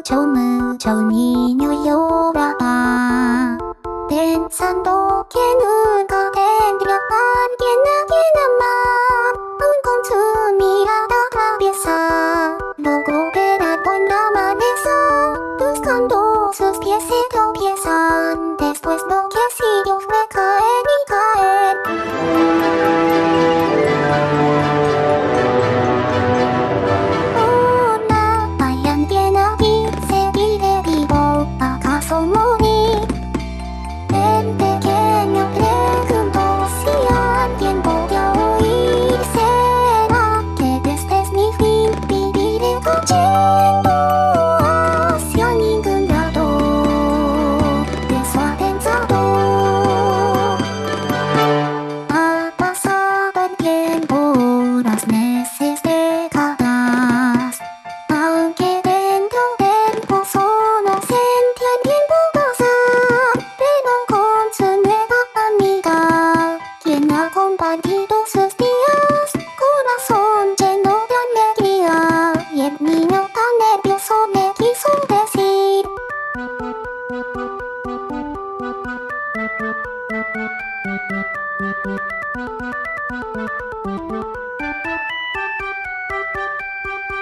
超無情に匂いよらば電算どけぬかでりらばけなげなまうんこつみらたらべさどこべらとんらまでさ buscando sus pies y tropiezan después no que si yo compartido sus días, corazón lleno de alegría, y el niño tan nervioso le quiso decir.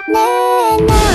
Nena,